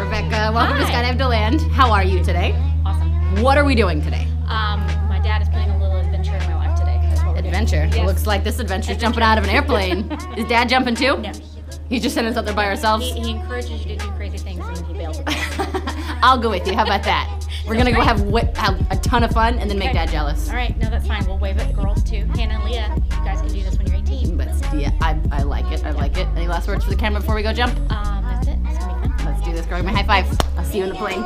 Uh, welcome to Hi. Skydive Deland. How are you today? Awesome. What are we doing today? Um, my dad is putting a little adventure in my life today. Adventure. It looks like this adventure's jumping out of an airplane. Is Dad jumping too? No. He's just sitting us up there by ourselves. He, he encourages you to do crazy things and then he bails. I'll go with you. How about that? We're gonna go have, wi- have a ton of fun and then make Okay. Dad jealous. All right, no, that's fine. We'll wave at the girls too. Hannah and Leah, you guys can do this when you're 18. But yeah, I, I like it. I like it. Any last words for the camera before we go jump? Um, me a high five. I'll see you in the plane.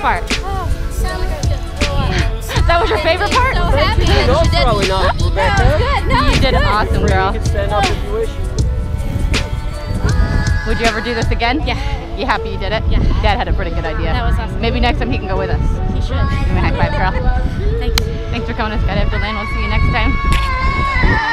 Part? That was your favorite part? No, probably not, Rebecca. You did awesome, girl. You can stand up if you wish. Would you ever do this again? Yeah, You happy you did it? Yeah. Dad had a pretty good idea. That was awesome. Maybe next time he can go with us. he should. Give me a high five, girl. Thank you. Thanks for coming to Skydive Deland. We'll see you next time.